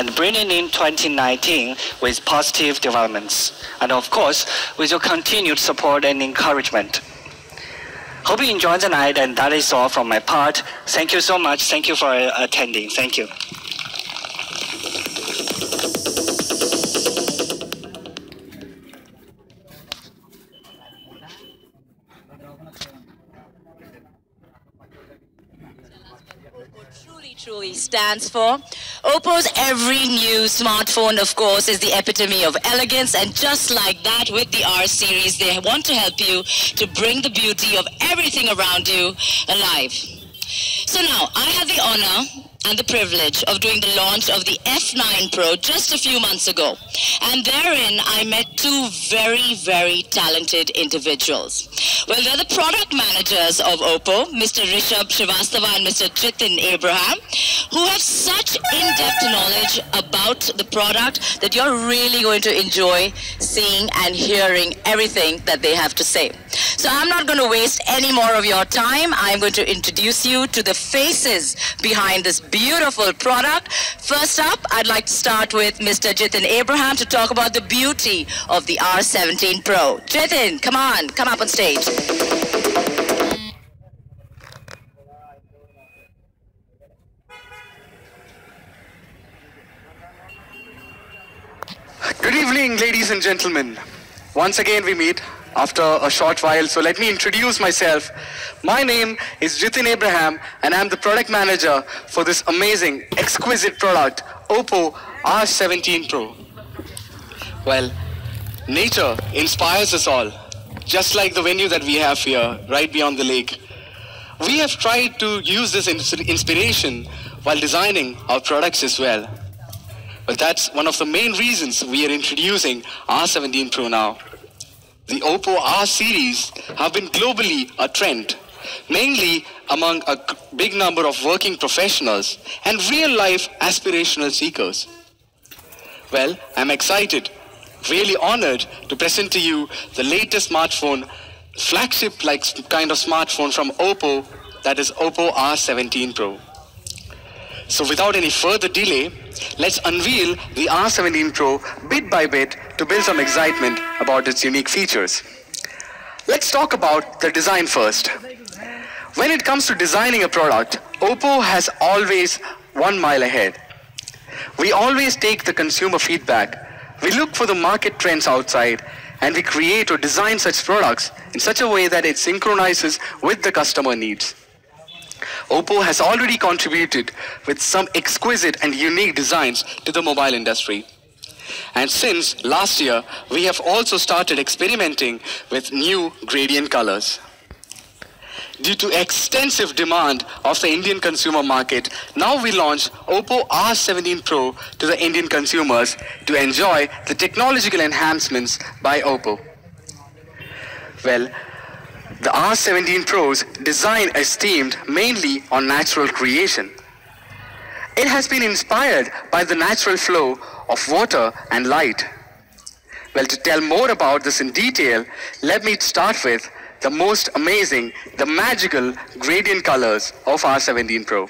and bringing in 2019 with positive developments. And of course, with your continued support and encouragement. Hope you enjoyed the night, and that is all from my part. Thank you so much. Thank you for attending. Thank you. truly, truly stands for. Oppo's every new smartphone, of course, is the epitome of elegance. And just like that, with the R series, they want to help you to bring the beauty of everything around you alive. So now, I have the honor and the privilege of doing the launch of the F9 Pro just a few months ago. And therein, I met two very, very talented individuals. Well, they're the product managers of Oppo, Mr. Rishabh Srivastava and Mr. Jitin Abraham, who have such in-depth knowledge about the product that you're really going to enjoy seeing and hearing everything that they have to say. So I'm not going to waste any more of your time. I'm going to introduce you to the faces behind this beautiful product. First up, I'd like to start with Mr. Jitin Abraham to talk about the beauty of the R17 Pro. Jitin, come on, come up on stage. Good evening, ladies and gentlemen. Once again, we meet after a short while. So let me introduce myself. My name is Jitin Abraham, and I'm the product manager for this amazing, exquisite product, Oppo R17 Pro. Well, nature inspires us all, just like the venue that we have here, right beyond the lake. We have tried to use this inspiration while designing our products as well. But that's one of the main reasons we are introducing R17 Pro now. The Oppo R series have been globally a trend, mainly among a big number of working professionals and real life aspirational seekers. Well, I'm excited, really honored to present to you the latest smartphone, flagship like kind of smartphone from Oppo, that is Oppo R17 Pro. So without any further delay, let's unveil the R17 Pro bit by bit to build some excitement about its unique features. Let's talk about the design first. When it comes to designing a product, Oppo has always one mile ahead. We always take the consumer feedback. We look for the market trends outside and we create or design such products in such a way that it synchronizes with the customer needs. Oppo has already contributed with some exquisite and unique designs to the mobile industry. And since last year, we have also started experimenting with new gradient colors. Due to extensive demand of the Indian consumer market, now we launch Oppo R17 Pro to the Indian consumers to enjoy the technological enhancements by Oppo. Well, the R17 Pro's design is themed mainly on natural creation. It has been inspired by the natural flow of water and light. Well, to tell more about this in detail, let me start with the most amazing, the magical gradient colors of R17 Pro.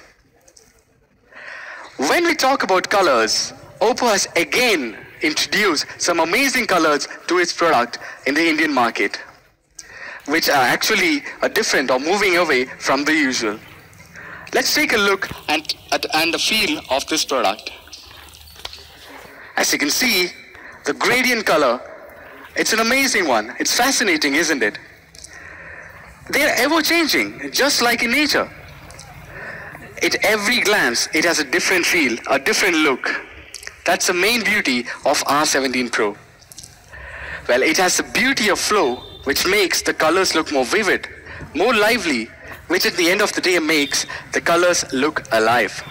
When we talk about colors, Oppo has again introduced some amazing colors to its product in the Indian market, which are actually uh, different or moving away from the usual. Let's take a look and, at, and the feel of this product. As you can see, the gradient color, it's an amazing one. It's fascinating, isn't it? They're ever changing, just like in nature. At every glance, it has a different feel, a different look. That's the main beauty of R17 Pro. Well, it has the beauty of flow, which makes the colors look more vivid, more lively, which at the end of the day makes the colors look alive.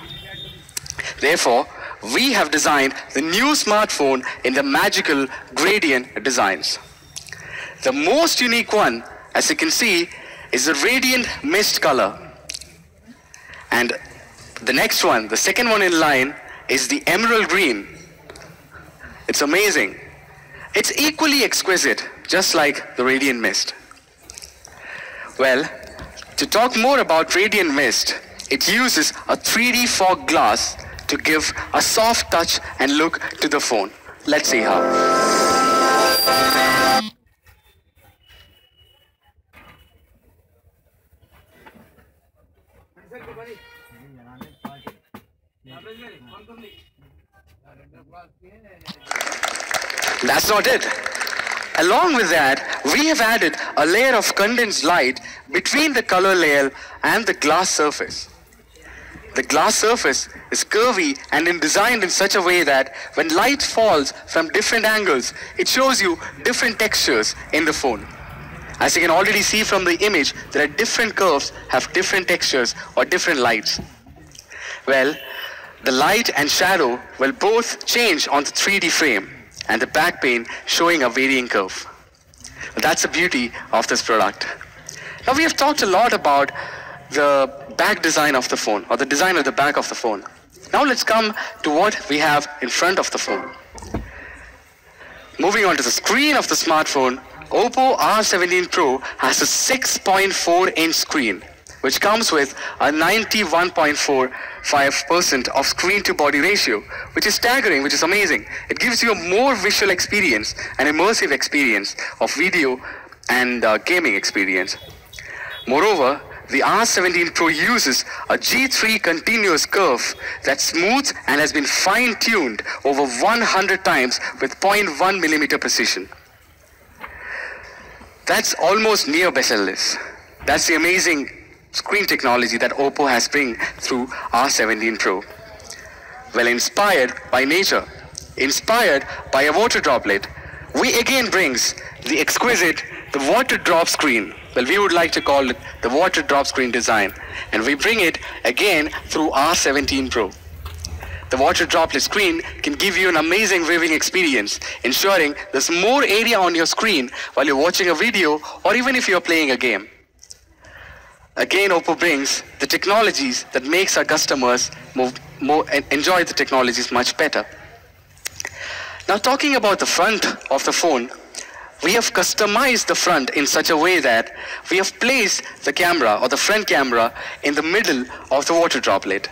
Therefore, we have designed the new smartphone in the magical gradient designs. The most unique one, as you can see, is the radiant mist color. And the next one, the second one in line, is the emerald green. It's amazing. It's equally exquisite, just like the radiant mist. Well, to talk more about radiant mist, it uses a 3D fog glass to give a soft touch and look to the phone. Let's see how. That's not it. Along with that, we have added a layer of condensed light between the color layer and the glass surface. The glass surface is curvy and in designed in such a way that when light falls from different angles, it shows you different textures in the phone. As you can already see from the image, there are different curves have different textures or different lights. Well, the light and shadow will both change on the 3D frame and the back pane showing a varying curve. That's the beauty of this product. Now we have talked a lot about the back design of the phone or the design of the back of the phone. Now let's come to what we have in front of the phone. Moving on to the screen of the smartphone, Oppo R17 Pro has a 6.4 inch screen, which comes with a 91.45% of screen to body ratio, which is staggering, which is amazing. It gives you a more visual experience, an immersive experience of video and uh, gaming experience. Moreover, the R17 Pro uses a G3 continuous curve that's smooth and has been fine-tuned over 100 times with 0.1 millimeter precision. That's almost near bezel-less. That's the amazing screen technology that Oppo has bring through R17 Pro. Well, inspired by nature, inspired by a water droplet, we again brings the exquisite, the water drop screen. Well, we would like to call it the water drop screen design. And we bring it again through R17 Pro. The water droplet screen can give you an amazing viewing experience, ensuring there's more area on your screen while you're watching a video or even if you're playing a game. Again, Oppo brings the technologies that makes our customers move, more, enjoy the technologies much better. Now, talking about the front of the phone, we have customized the front in such a way that we have placed the camera or the front camera in the middle of the water droplet.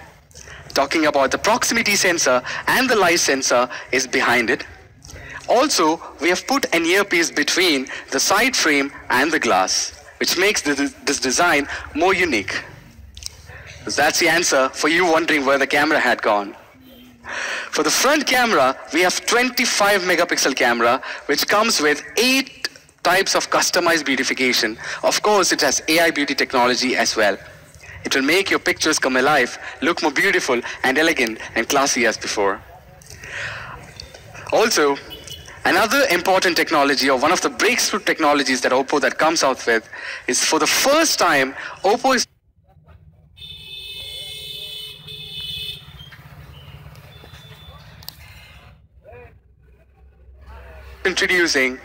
Talking about the proximity sensor and the light sensor is behind it. Also, we have put an earpiece between the side frame and the glass, which makes this, this design more unique. That's the answer for you wondering where the camera had gone. For the front camera, we have 25 megapixel camera, which comes with eight types of customized beautification. Of course, it has AI beauty technology as well. It will make your pictures come alive, look more beautiful and elegant and classy as before. Also, another important technology or one of the breakthrough technologies that Oppo that comes out with is for the first time, Oppo is introducing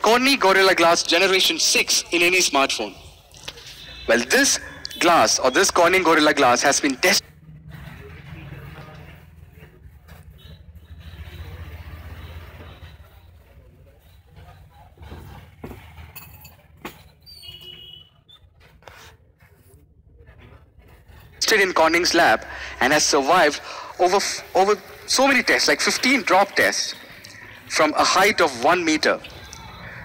Corning Gorilla Glass Generation 6 in any smartphone. Well, this glass or this Corning Gorilla Glass has been tested. Tested in Corning's lab and has survived over over so many tests, like 15 drop tests, from a height of one meter.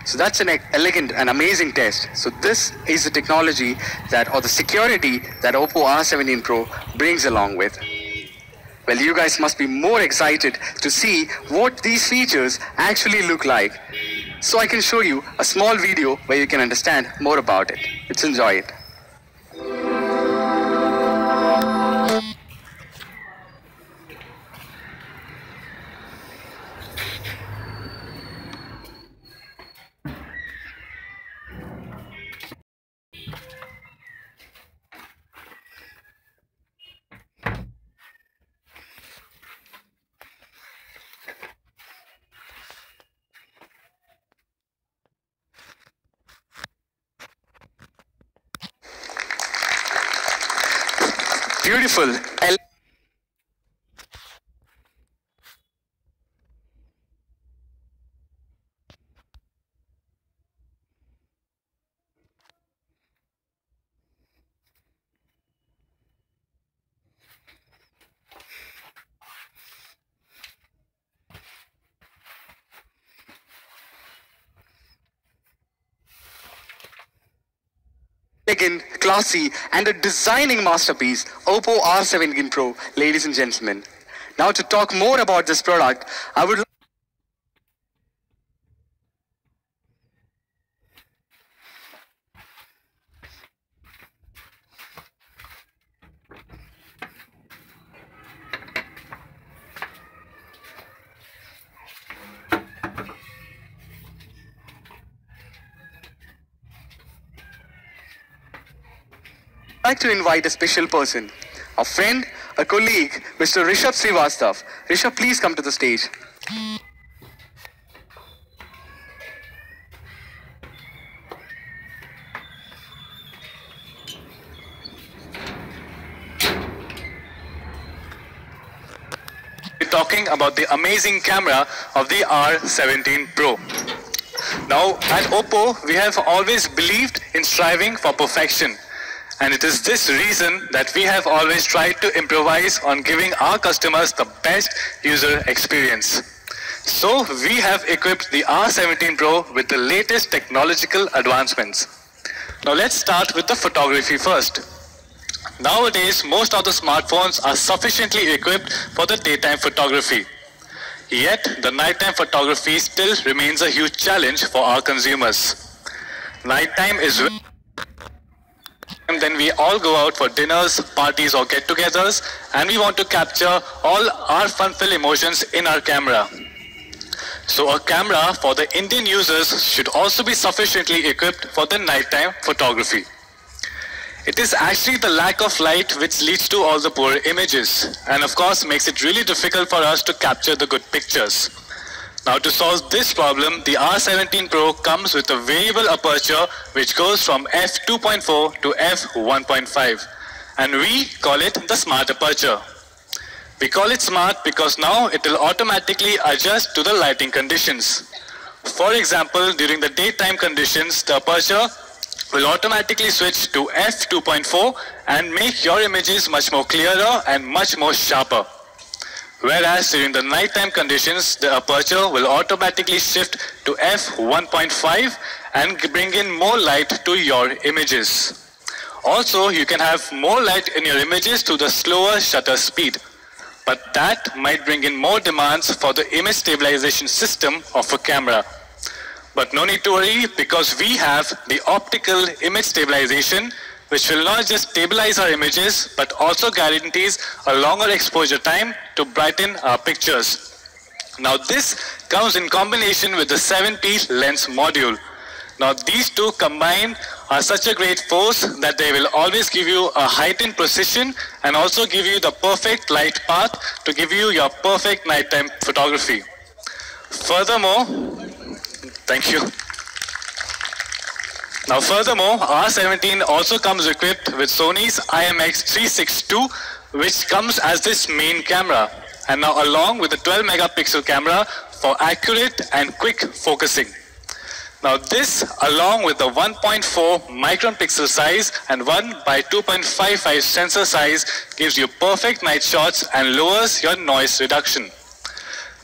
So that's an elegant and amazing test. So this is the technology that, or the security that Oppo R17 Pro brings along with. Well, you guys must be more excited to see what these features actually look like. So I can show you a small video where you can understand more about it. Let's enjoy it. Beautiful elegant, classy, and a designing masterpiece, Oppo R17 Pro, ladies and gentlemen. Now to talk more about this product, I would like to invite a special person, a friend, a colleague, Mr. Rishabh Srivastav. Rishabh, please come to the stage. We're talking about the amazing camera of the R17 Pro. Now, at Oppo, we have always believed in striving for perfection. And it is this reason that we have always tried to improvise on giving our customers the best user experience. So we have equipped the R17 Pro with the latest technological advancements. Now let's start with the photography first. Nowadays, most of the smartphones are sufficiently equipped for the daytime photography. Yet, the nighttime photography still remains a huge challenge for our consumers. Nighttime is then we all go out for dinners, parties or get-togethers and we want to capture all our fun-filled emotions in our camera. So a camera for the Indian users should also be sufficiently equipped for the nighttime photography. It is actually the lack of light which leads to all the poor images and of course makes it really difficult for us to capture the good pictures. Now to solve this problem, the R17 Pro comes with a variable aperture which goes from f2.4 to f1.5 and we call it the smart aperture. We call it smart because now it will automatically adjust to the lighting conditions. For example, during the daytime conditions, the aperture will automatically switch to f2.4 and make your images much more clearer and much more sharper. Whereas during the nighttime conditions, the aperture will automatically shift to f1.5 and bring in more light to your images. Also, you can have more light in your images to the slower shutter speed. But that might bring in more demands for the image stabilization system of a camera. But no need to worry because we have the optical image stabilization which will not just stabilize our images but also guarantees a longer exposure time to brighten our pictures. Now this comes in combination with the 7P lens module. Now these two combined are such a great force that they will always give you a heightened precision and also give you the perfect light path to give you your perfect nighttime photography. Furthermore, thank you. Now furthermore, R17 also comes equipped with Sony's IMX362 which comes as this main camera and now along with the 12 megapixel camera for accurate and quick focusing. Now this along with the 1.4 micron pixel size and 1 by 2.55 sensor size gives you perfect night shots and lowers your noise reduction.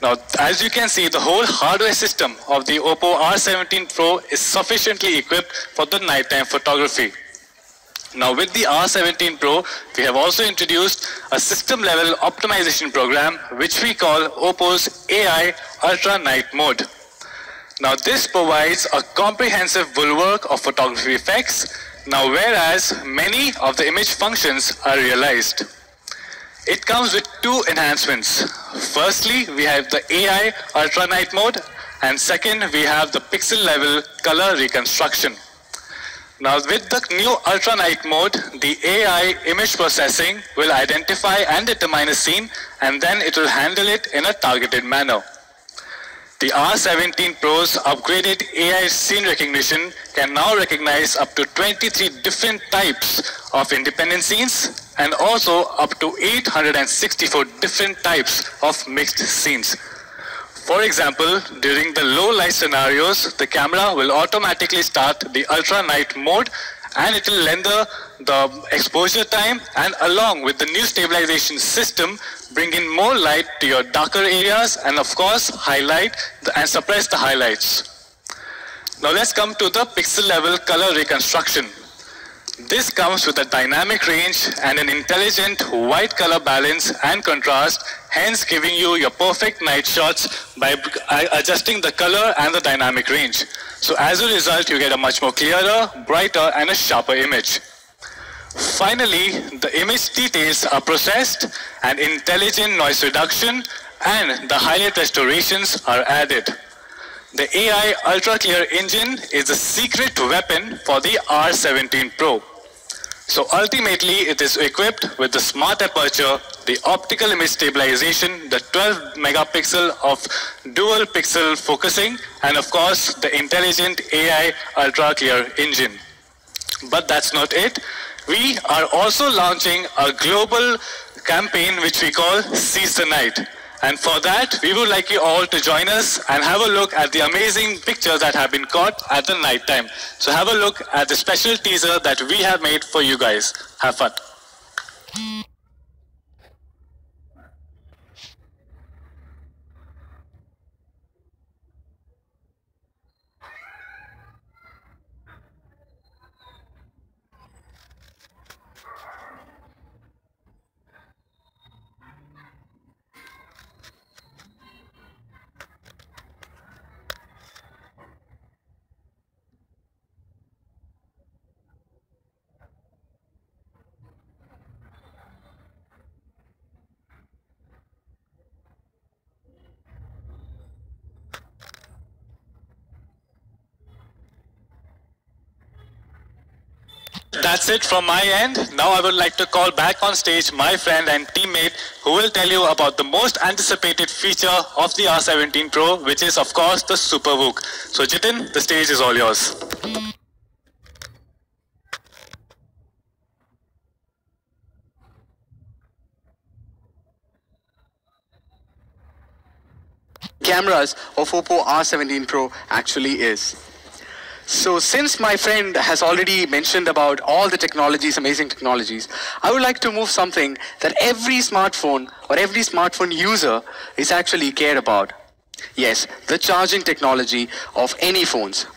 Now, as you can see, the whole hardware system of the Oppo R17 Pro is sufficiently equipped for the nighttime photography. Now, with the R17 Pro, we have also introduced a system-level optimization program, which we call Oppo's AI Ultra Night Mode. Now, this provides a comprehensive bulwark of photography effects, now whereas many of the image functions are realized. It comes with two enhancements. Firstly, we have the AI Ultra Night mode and second, we have the pixel level color reconstruction. Now with the new Ultra Night mode, the AI image processing will identify and determine a scene and then it will handle it in a targeted manner. The R17 Pro's upgraded AI scene recognition can now recognize up to 23 different types of independent scenes and also up to 864 different types of mixed scenes. For example, during the low light scenarios, the camera will automatically start the ultra night mode and it will lengthen the exposure time and along with the new stabilization system bring in more light to your darker areas and of course highlight and suppress the highlights. Now let's come to the pixel level color reconstruction. This comes with a dynamic range and an intelligent white color balance and contrast, hence giving you your perfect night shots by adjusting the color and the dynamic range. So as a result, you get a much more clearer, brighter and a sharper image. Finally, the image details are processed and intelligent noise reduction and the highlight restorations are added. The AI Ultra Clear engine is the secret weapon for the R17 Pro. So ultimately, it is equipped with the smart aperture, the optical image stabilization, the 12 megapixel of dual pixel focusing, and of course, the intelligent AI Ultra Clear engine. But that's not it. We are also launching a global campaign which we call Seize the Night. And for that, we would like you all to join us and have a look at the amazing pictures that have been caught at the night time. So have a look at the special teaser that we have made for you guys. Have fun. That's it from my end. Now I would like to call back on stage my friend and teammate who will tell you about the most anticipated feature of the R17 Pro, which is of course the Super VOOC. So Jitin, the stage is all yours. cameras of Oppo R17 Pro actually is. So since my friend has already mentioned about all the technologies, amazing technologies, I would like to move something that every smartphone or every smartphone user is actually cared about. Yes, the charging technology of any phones.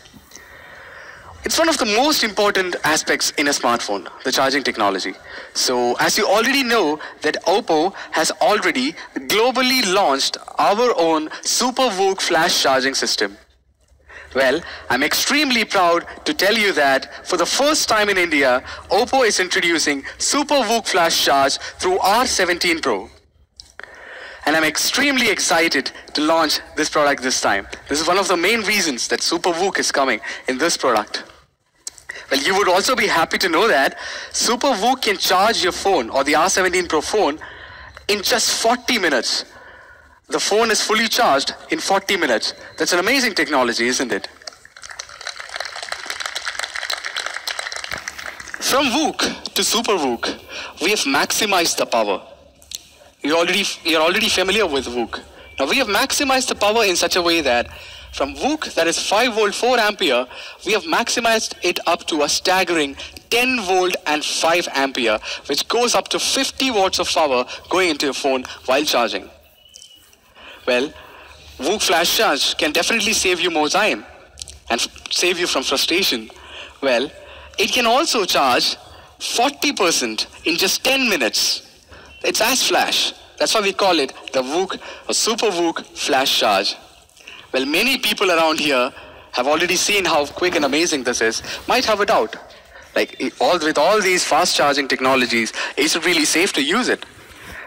It's one of the most important aspects in a smartphone, the charging technology. So as you already know that Oppo has already globally launched our own Super VOOC flash charging system. Well, I'm extremely proud to tell you that for the first time in India, Oppo is introducing Super VOOC Flash Charge through R17 Pro. And I'm extremely excited to launch this product this time. This is one of the main reasons that Super VOOC is coming in this product. Well, you would also be happy to know that Super VOOC can charge your phone or the R17 Pro phone in just 40 minutes the phone is fully charged in 40 minutes. That's an amazing technology, isn't it? From VOOC to Super VOOC, we have maximized the power. You're already, you're already familiar with VOOC. Now we have maximized the power in such a way that from VOOC, that is 5 volt 4 ampere, we have maximized it up to a staggering 10 volt and 5 ampere, which goes up to 50 watts of power going into your phone while charging. Well, VOOC Flash Charge can definitely save you more time and save you from frustration. Well, it can also charge 40% in just 10 minutes. It's as flash. That's why we call it the VOOC or Super VOOC Flash Charge. Well, many people around here have already seen how quick and amazing this is, might have a doubt. Like, all, with all these fast charging technologies, is it really safe to use it?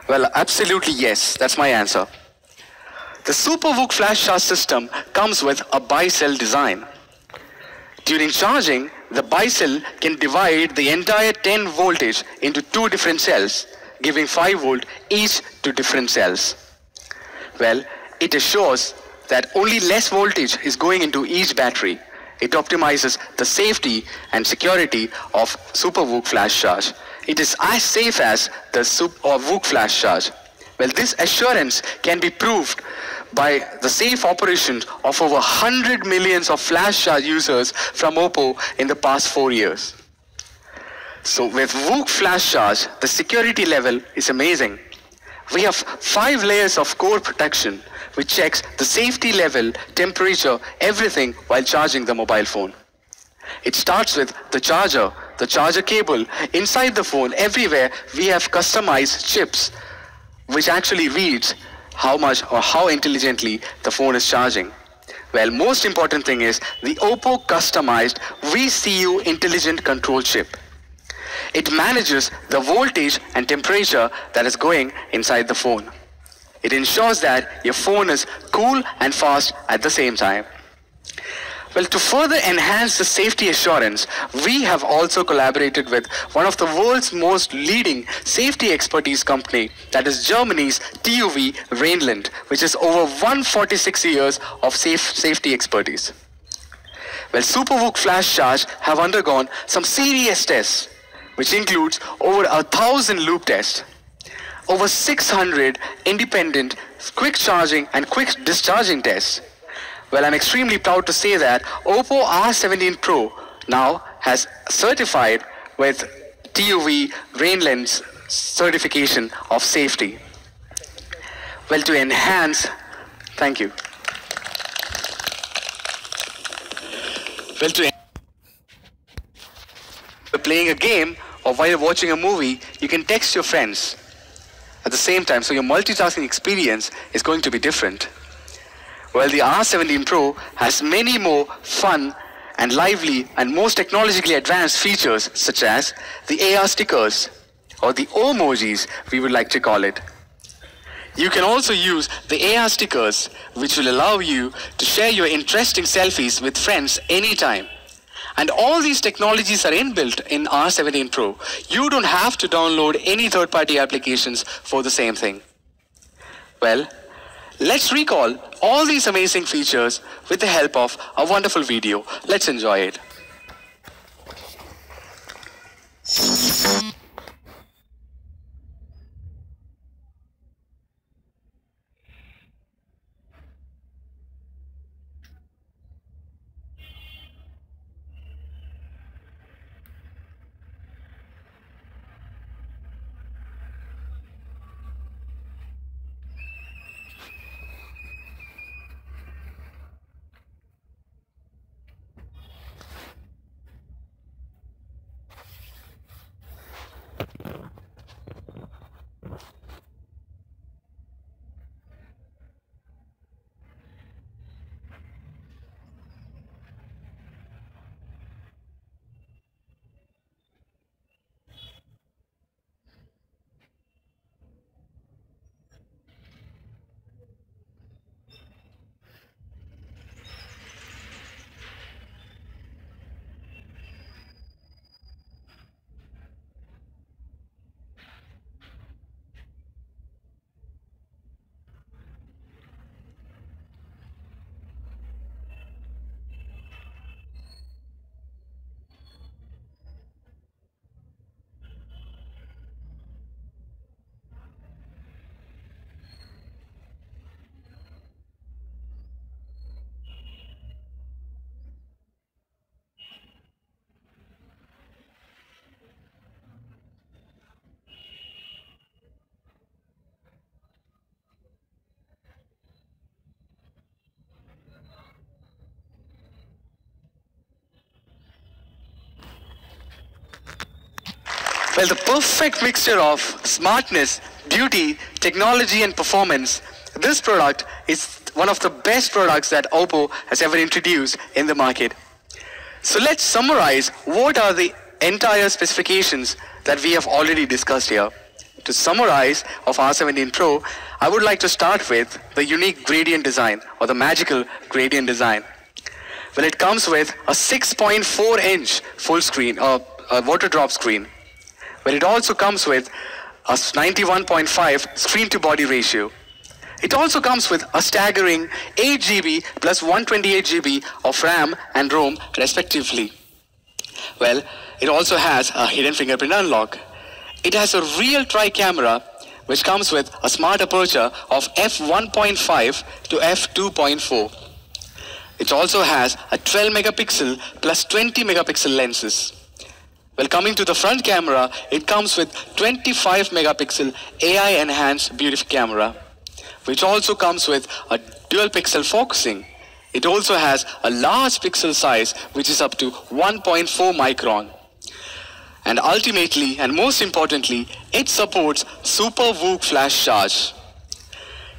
Well, absolutely yes. That's my answer. The Super VOOC flash charge system comes with a bicell design. During charging, the bicell can divide the entire 10 voltage into two different cells, giving 5 volt each to different cells. Well, it assures that only less voltage is going into each battery. It optimizes the safety and security of Super VOOC flash charge. It is as safe as the Super VOOC flash charge. Well, this assurance can be proved by the safe operations of over 100 millions of flash charge users from Oppo in the past four years. So with VOOC flash charge, the security level is amazing. We have five layers of core protection which checks the safety level, temperature, everything while charging the mobile phone. It starts with the charger the charger cable, inside the phone, everywhere, we have customized chips which actually reads how much or how intelligently the phone is charging. Well, most important thing is the Oppo customized VCU intelligent control chip. It manages the voltage and temperature that is going inside the phone. It ensures that your phone is cool and fast at the same time. Well, to further enhance the safety assurance, we have also collaborated with one of the world's most leading safety expertise company, that is Germany's TUV Rheinland, which is over 146 years of safe safety expertise. Well, SuperVOOC Flash Charge have undergone some serious tests, which includes over a thousand loop tests, over 600 independent quick charging and quick discharging tests, well, I'm extremely proud to say that Oppo R17 Pro now has certified with TUV Rheinland's certification of safety. Well, to enhance, thank you. Well, to playing a game or while you're watching a movie, you can text your friends at the same time, so your multitasking experience is going to be different. Well, the R17 Pro has many more fun and lively and most technologically advanced features such as the AR stickers or the emojis we would like to call it. You can also use the AR stickers which will allow you to share your interesting selfies with friends anytime. And all these technologies are inbuilt in R17 Pro. You don't have to download any third-party applications for the same thing. Well, Let's recall all these amazing features with the help of a wonderful video. Let's enjoy it. Well, the perfect mixture of smartness, beauty, technology, and performance. This product is one of the best products that Oppo has ever introduced in the market. So let's summarize what are the entire specifications that we have already discussed here. To summarize of R17 Pro, I would like to start with the unique gradient design or the magical gradient design. Well, it comes with a 6.4 inch full screen or a water drop screen but it also comes with a 91.5 screen to body ratio. It also comes with a staggering 8 GB plus 128 GB of RAM and ROM respectively. Well, it also has a hidden fingerprint unlock. It has a real tri-camera which comes with a smart aperture of f1.5 to f2.4. It also has a 12 megapixel plus 20 megapixel lenses. Well, coming to the front camera, it comes with 25 megapixel AI enhanced beauty camera, which also comes with a dual pixel focusing. It also has a large pixel size, which is up to 1.4 micron. And ultimately, and most importantly, it supports Super VOOC Flash Charge.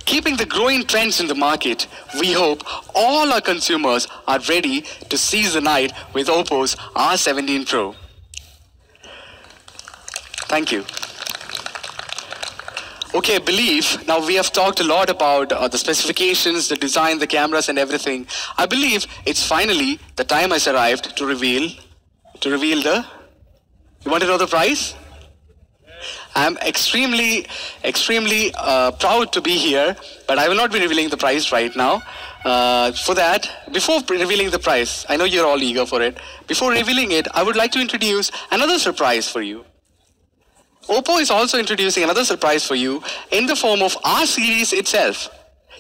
Keeping the growing trends in the market, we hope all our consumers are ready to seize the night with Oppo's R17 Pro. Thank you. Okay, believe. Now we have talked a lot about uh, the specifications, the design, the cameras, and everything. I believe it's finally the time has arrived to reveal, to reveal the. You want to know the price? I'm extremely, extremely uh, proud to be here, but I will not be revealing the price right now. Uh, for that, before revealing the price, I know you're all eager for it. Before revealing it, I would like to introduce another surprise for you. Oppo is also introducing another surprise for you in the form of R series itself.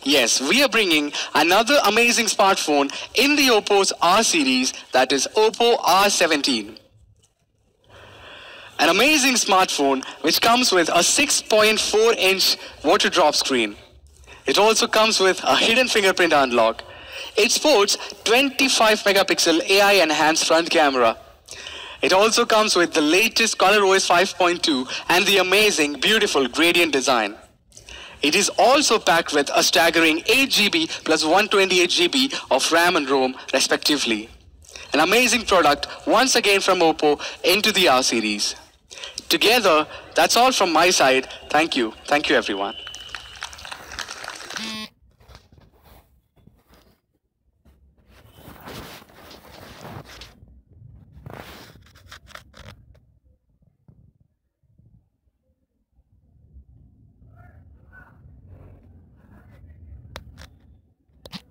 Yes, we are bringing another amazing smartphone in the Oppo's R series that is Oppo R17. An amazing smartphone which comes with a 6.4 inch water drop screen. It also comes with a hidden fingerprint unlock. It sports 25 megapixel AI enhanced front camera it also comes with the latest ColorOS 5.2 and the amazing, beautiful gradient design. It is also packed with a staggering 8GB plus 128GB of RAM and ROM respectively. An amazing product once again from Oppo into the R series. Together, that's all from my side. Thank you. Thank you everyone.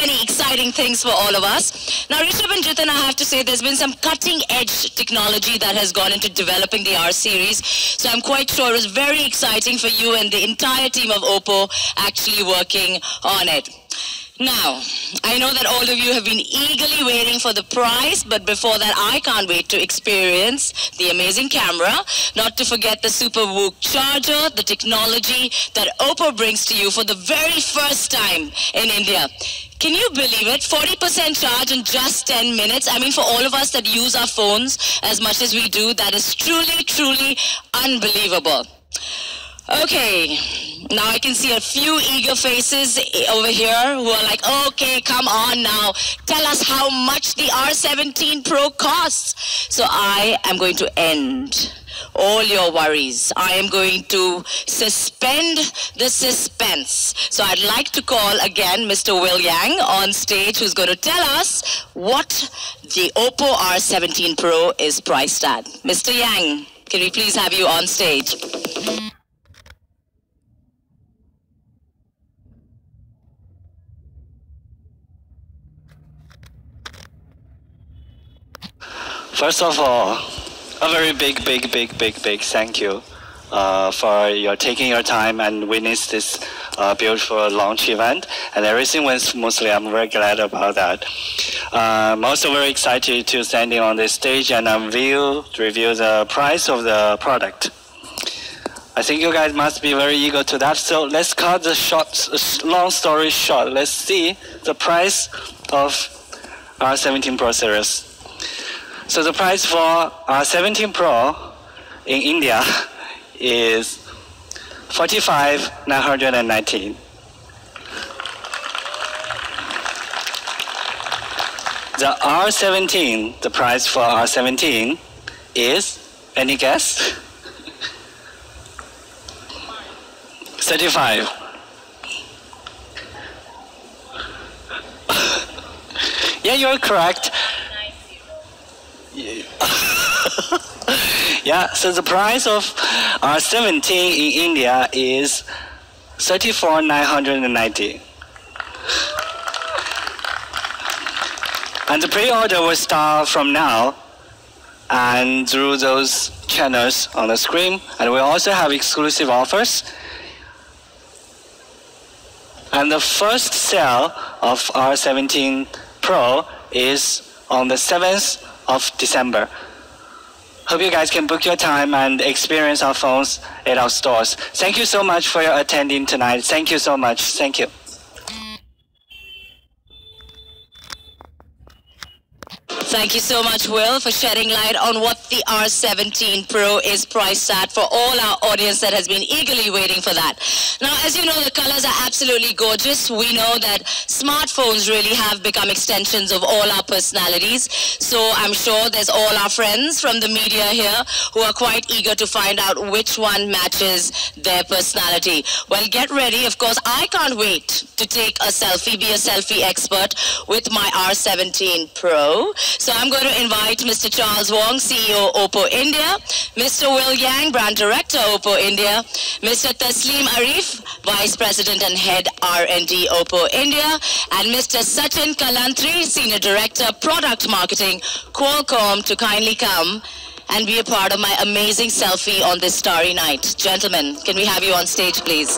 Many exciting things for all of us. Now, Rishabh and Jitin, I have to say there's been some cutting edge technology that has gone into developing the R series. So I'm quite sure it was very exciting for you and the entire team of Oppo actually working on it. Now, I know that all of you have been eagerly waiting for the prize, but before that, I can't wait to experience the amazing camera, not to forget the Super VOOC charger, the technology that Oppo brings to you for the very first time in India. Can you believe it? 40% charge in just 10 minutes. I mean, for all of us that use our phones as much as we do, that is truly, truly unbelievable. Okay, now I can see a few eager faces over here who are like, okay, come on now. Tell us how much the R17 Pro costs. So I am going to end all your worries. I am going to suspend the suspense. So I'd like to call again Mr. Will Yang on stage who's going to tell us what the Oppo R17 Pro is priced at. Mr. Yang, can we please have you on stage? First of all, a very big, big, big, big, big thank you uh, for your taking your time and witness this uh, beautiful launch event. And everything went smoothly. I'm very glad about that. Uh, I'm also very excited to standing on this stage and unveil, review the price of the product. I think you guys must be very eager to that. So let's cut the short, long story short. Let's see the price of R17 Pro series. So the price for R17 Pro in India is 45,919. The R17, the price for R17 is, any guess? 35. yeah, you're correct. yeah, so the price of uh, R17 in India is 34,990. And the pre-order will start from now and through those channels on the screen. And we also have exclusive offers. And the first sale of R17 Pro is on the 7th of December. Hope you guys can book your time and experience our phones at our stores. Thank you so much for your attending tonight. Thank you so much. Thank you. Thank you so much, Will, for shedding light on what the R17 Pro is priced at for all our audience that has been eagerly waiting for that. Now, as you know, the colors are absolutely gorgeous. We know that smartphones really have become extensions of all our personalities. So I'm sure there's all our friends from the media here who are quite eager to find out which one matches their personality. Well, get ready. Of course, I can't wait to take a selfie, be a selfie expert with my R17 Pro. So I'm going to invite Mr. Charles Wong, CEO Oppo India, Mr. Will Yang, Brand Director Oppo India, Mr. Taslim Arif, Vice President and Head R&D Oppo India, and Mr. Sachin Kalantri, Senior Director Product Marketing Qualcomm to kindly come and be a part of my amazing selfie on this starry night. Gentlemen, can we have you on stage, please?